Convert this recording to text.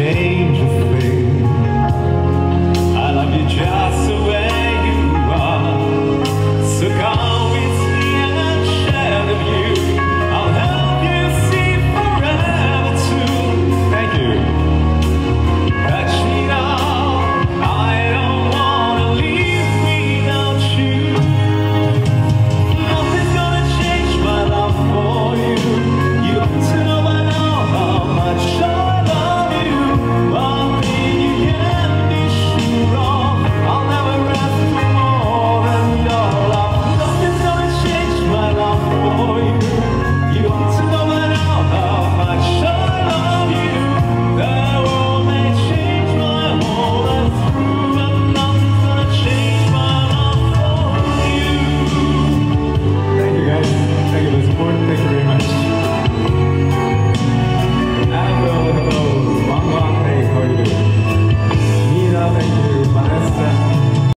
day.